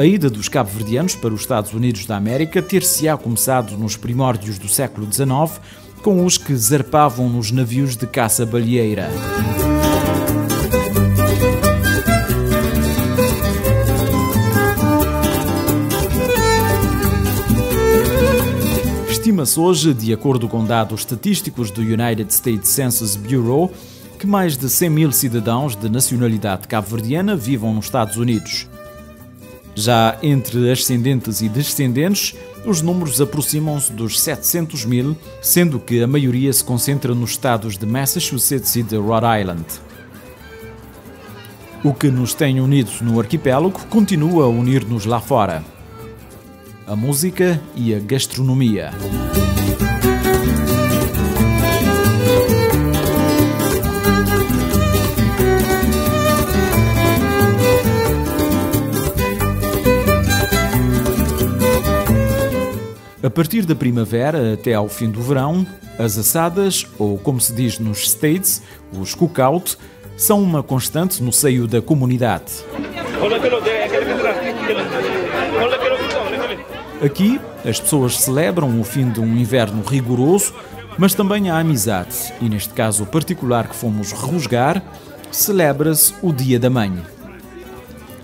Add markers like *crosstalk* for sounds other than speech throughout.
A ida dos cabo-verdianos para os Estados Unidos da América ter-se-á começado nos primórdios do século XIX, com os que zarpavam nos navios de caça-balieira. Estima-se hoje, de acordo com dados estatísticos do United States Census Bureau, que mais de 100 mil cidadãos de nacionalidade cabo-verdiana vivam nos Estados Unidos. Já entre ascendentes e descendentes, os números aproximam-se dos 700 mil, sendo que a maioria se concentra nos estados de Massachusetts e de Rhode Island. O que nos tem unidos no arquipélago continua a unir-nos lá fora. A música e a gastronomia. A partir da primavera até ao fim do verão, as assadas, ou como se diz nos States, os cookout, são uma constante no seio da comunidade. Aqui, as pessoas celebram o fim de um inverno rigoroso, mas também a amizade, e neste caso particular que fomos rusgar, celebra-se o Dia da Mãe.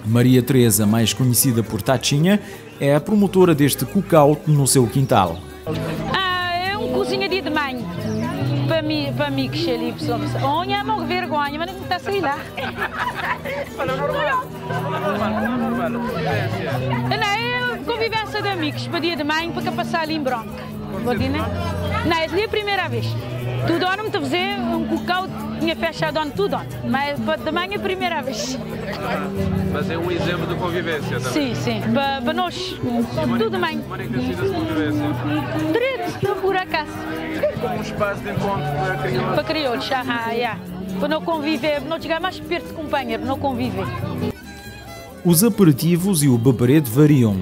Maria Teresa, mais conhecida por Tatinha, é a promotora deste cookout no seu quintal. Ah, é um cozinha de mãe. Para mim, para mim que ali, pessoal. Olha, não vergonha, mas não está sair lá. Não, é convivência de amigos, para dia de mãe, para passar ali em bronca. Não, é a primeira vez. Tudo ano me fazer um cookout, tinha fechado ano tudo ano. Mas manhã é a primeira vez. Mas é um exemplo de convivência também? Sim, sim. Para, nós, tudo mãe. Como é que tem sido essa convivência? Direito, por acaso. Como um espaço de encontro para crioulos? Para crioulos, ah, yeah. Para não conviver, para não chegar mais perto de companheiro, para não conviver. Os aperitivos e o beberete variam.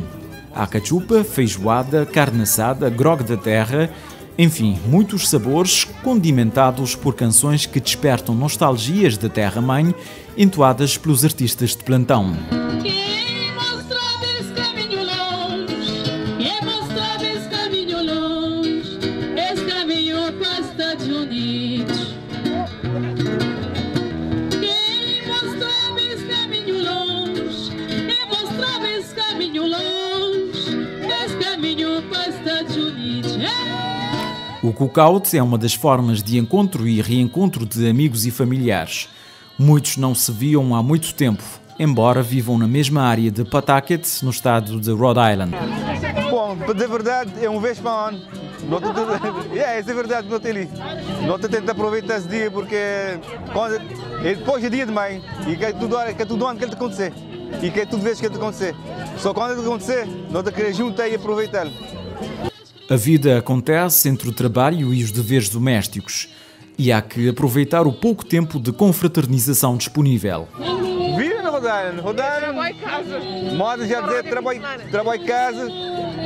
Há cachupa, feijoada, carne assada, grog da terra, enfim, muitos sabores condimentados por canções que despertam nostalgias da terra-mãe, entoadas pelos artistas de plantão. Cookout é uma das formas de encontro e reencontro de amigos e familiares. Muitos não se viam há muito tempo, embora vivam na mesma área de Pawtucket, no estado de Rhode Island. Bom, de verdade, é uma vez para ano. É, é verdade, não tem ali. Não tenta aproveitar esse dia porque é depois é dia de mãe e que é tudo, que é tudo ano que ele te acontecer. E que é tudo vez que acontecer. Só quando ele acontecer, te querer juntar e aproveitar. A vida acontece entre o trabalho e os deveres domésticos e há que aproveitar o pouco tempo de confraternização disponível. Rodana, Rodana. Trabalho casa. Moda já dizer trabalho, trabalho casa,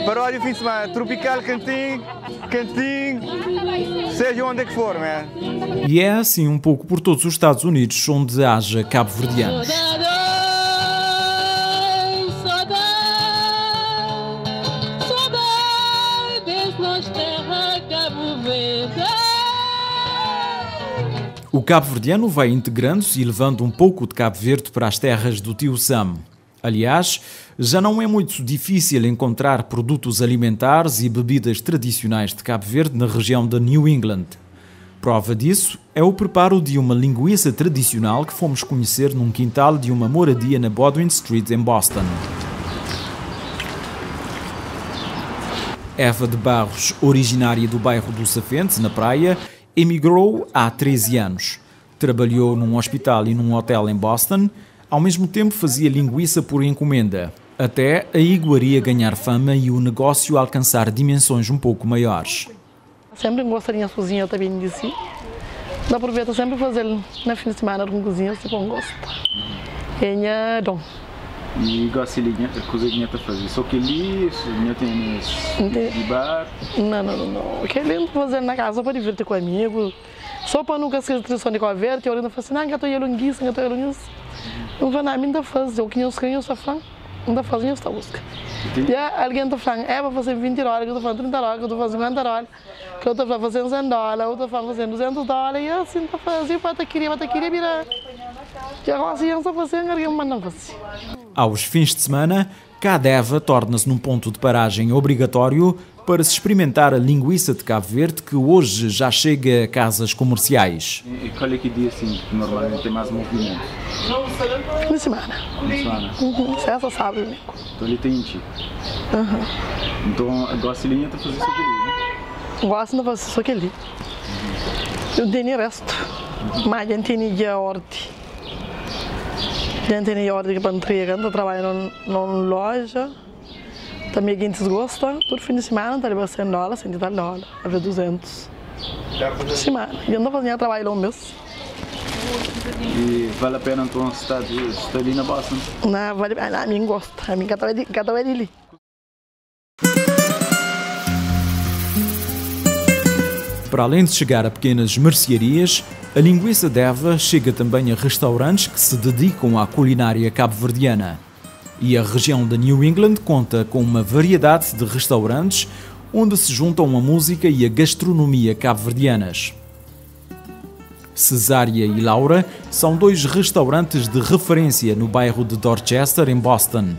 paródia fim de semana, tropical, cantinho, cantinho, seja onde é que for, man. E é assim um pouco por todos os Estados Unidos onde haja cabo-verdianos. O cabo-verdiano vai integrando-se e levando um pouco de Cabo Verde para as terras do tio Sam. Aliás, já não é muito difícil encontrar produtos alimentares e bebidas tradicionais de Cabo Verde na região de New England. Prova disso é o preparo de uma linguiça tradicional que fomos conhecer num quintal de uma moradia na Bodwin Street, em Boston. Eva de Barros, originária do bairro do Safente, na praia, emigrou há 13 anos. Trabalhou num hospital e num hotel em Boston, ao mesmo tempo fazia linguiça por encomenda, até a iguaria ganhar fama e o negócio alcançar dimensões um pouco maiores. Sempre gostaria de cozinhar também de si. Aproveito sempre fazer na fim de semana com cozinha, se bom gosto. É dom. E gosta de cozinha para fazer? Só que ali, não tem de bar? Não, não, não. O que ele fazer na casa para divertir com amigos. Só para nunca se restrição de conversa, eu ainda falo assim, não, eu estou linguiça, eu estou linguiça. Não vai nada, ainda fazer, o que eu escrevo, eu só falo. ainda fazem esta busca. E alguém está falando, é para fazer 20 horas, que eu estou fazendo 30 horas, que eu estou fazendo 50 horas, que eu estou fazendo 100 dólares, eu estou fazendo 200 dólares, e assim está fazendo, para querer, para querer, vira. Já assim, está fazendo, alguém manda fazer. Aos fins de semana, Cadeva torna-se num ponto de paragem obrigatório para se experimentar a linguiça de Cabo Verde, que hoje já chega a casas comerciais. E qual é que dia assim que normalmente tem mais movimento? Fim de semana. Na semana? Uhum. Sexta, sábado, domingo. Então ele tem enchi. Uhum. Então a Gocilinha está fazendo isso aqui, né? Gosto de fazer isso aqui. Eu tenho resto. Mas eu tenho dia horti. Eu tenho horti para entregar, eu trabalho numa loja. Também quem desgosta, todo fim de semana, está levando 100 dólares, 100 dólares, a ver 200. Semana. E eu não fazia trabalho mesmo. E vale a pena então estar, estar ali na Boston? Não, vale a pena, a mim gosta, a mim cada vez ali. Para além de chegar a pequenas mercearias, a linguiça Deva chega também a restaurantes que se dedicam à culinária cabo-verdiana. E a região de New England conta com uma variedade de restaurantes onde se juntam a música e a gastronomia cabo-verdianas. Cesária e Laura são dois restaurantes de referência no bairro de Dorchester, em Boston.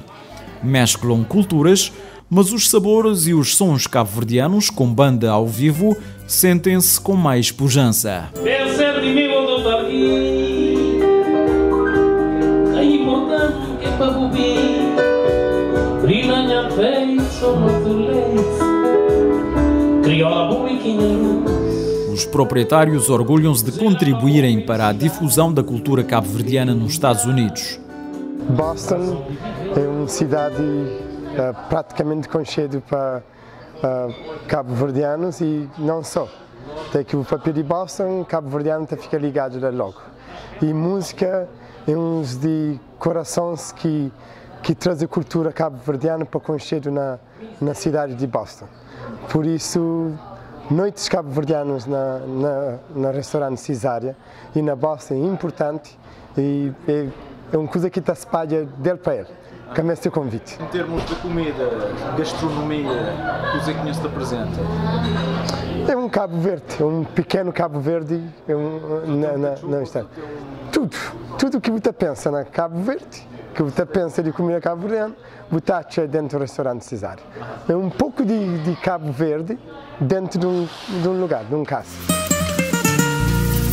Mesclam culturas, mas os sabores e os sons cabo-verdianos, com banda ao vivo, sentem-se com mais pujança. Os proprietários orgulham-se de contribuírem para a difusão da cultura cabo-verdiana nos Estados Unidos. Boston é uma cidade uh, praticamente conhecida para uh, cabo-verdianos e não só. Tem que o papel de Boston, cabo-verdiano fica ligado logo. E música é um de corações que que traz a cultura cabo-verdiana para conhecer na, na cidade de Boston. Por isso, noites cabo-verdianos na, na, na restaurante Cesária e na Boston é importante e é, é uma coisa que está espalha dele para ele. Que é este convite. Em termos de comida, gastronomia, o Zé Conhece te apresenta? É um Cabo Verde, é um pequeno Cabo Verde. É um, na, na, na, tudo, tudo que você pensa na Cabo Verde que você pensa de comida cabo-verdiana, você dentro do restaurante Cesário. É um pouco de, de Cabo Verde dentro de um, de um lugar, de um caso.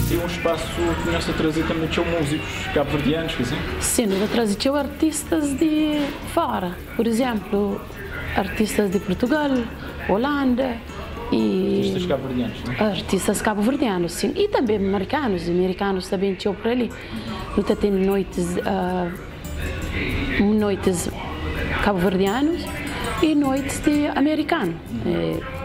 Tem um espaço que nós trazer também tinha músicos cabo-verdianos, assim? Sim, nós trazer artistas de fora. Por exemplo, artistas de Portugal, Holanda, e artistas cabo-verdianos, não? Artistas cabo-verdianos, sim. E também americanos, americanos também tinham por ali. Nós temos noites uh, noites cabo-verdianos e noites de americano. É,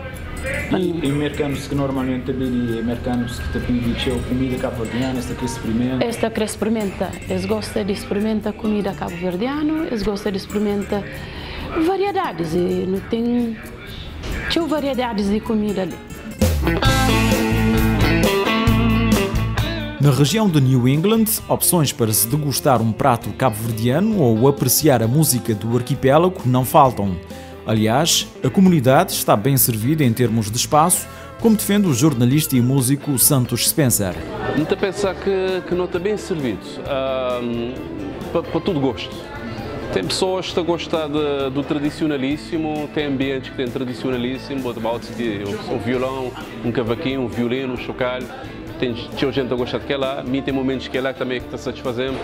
e, e americanos que normalmente também americanos que também dizem comida cabo-verdiana, esta que experimenta? Esta que experimenta, eles gostam de experimentar comida cabo-verdiana, eles gostam de experimentar variedades, e não tem, tinha variedades de comida ali. Na região de New England, opções para se degustar um prato cabo-verdiano ou apreciar a música do arquipélago não faltam. Aliás, a comunidade está bem servida em termos de espaço, como defende o jornalista e músico Santos Spencer. Está a pensar que, que não está bem servido, um, para, para todo gosto. Tem pessoas que a gostar de, do tradicionalíssimo, tem ambientes que têm tradicionalíssimo, o, o violão, um cavaquinho, um violino, um chocalho tem, tinha gente a gostar de que lá, mim tem momentos que é lá também que está satisfazendo.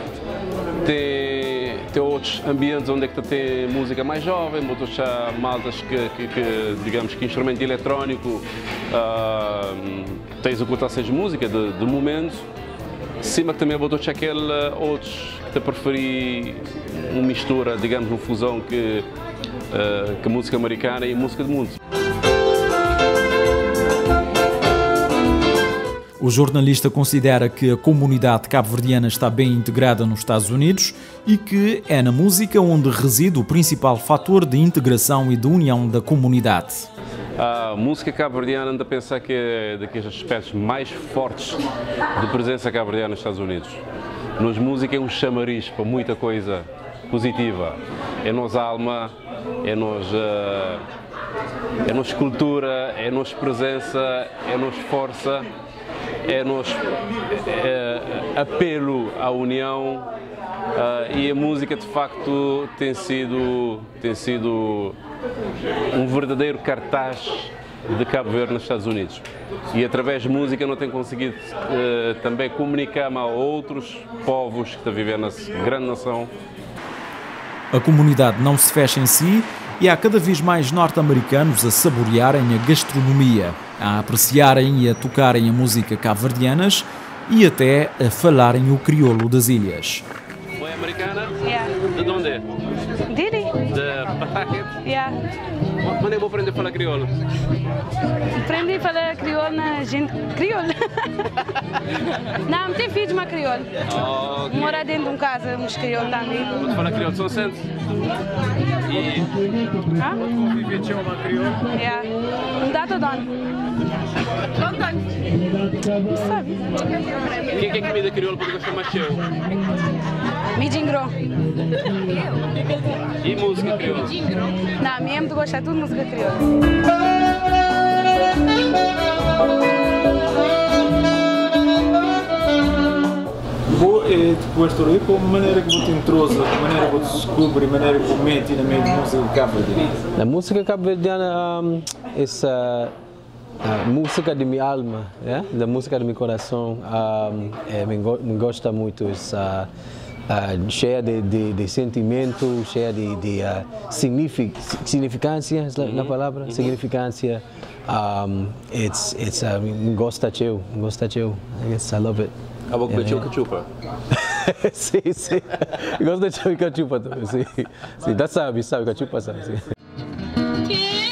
Tem, tem outros ambientes onde é que tem música mais jovem, outros maltas que, que, que, digamos que instrumento eletrónico, uh, tem executações de música de, de momento. Cima que também botou aquele outros que te preferi uma mistura, digamos, uma fusão que, uh, que música americana e música de mundo. O jornalista considera que a comunidade cabo-verdiana está bem integrada nos Estados Unidos e que é na música onde reside o principal fator de integração e de união da comunidade. A música cabo-verdiana anda a pensar que é daqueles aspectos mais fortes de presença cabo-verdiana nos Estados Unidos. Nos música é um chamariz para muita coisa positiva. É nos alma, é nos, uh, é nos cultura, é nos presença, é nos força, é nos é, apelo à união uh, e a música de facto tem sido, tem sido um verdadeiro cartaz de Cabo Verde nos Estados Unidos. E através de música não tem conseguido uh, também comunicar-me a outros povos que estão a viver nessa grande nação. A comunidade não se fecha em si e há cada vez mais norte-americanos a saborearem a gastronomia, a apreciarem e a tocarem a música cabo-verdianas e até a falarem o crioulo das ilhas. Oi, americana? Yeah. De onde? Didi? De Pataquet? Yeah. Quando eu vou aprender a falar crioulo? Aprendi a falar crioulo na gente. Crioulo? *laughs* não, tem filhos, mas crioulo. Oh, okay. Mora dentro de um casa, uns crioulos também. Vou falar crioulo, São Santos? E... Hã? Convivente é uma crioula? Yeah. Um data dono. Sabe? Quem que é comida crioula porque gosta mais seu? Mijingro. E música crioula? Não, mesmo tu gosta de tudo música crioula. Vou é, depois de aí, como maneira que você entrosa, maneira que você descobre, maneira que você mete na de música cabo-verdiana. A música cabo-verdiana um, essa a música de minha alma, é? da música do meu coração, um, é, me, go me gosta muito, essa, uh, cheia de, de, de, sentimento, cheia de, de uh, signific significância, na, na palavra, significância. Um, it's, it's, uh, me gosta teu, gosta teu, I guess I love it. A boca de chupa sim, sim. Gosto de chupa também, sim. Sim, dá sabe, sabe, cachupa sabe, sim.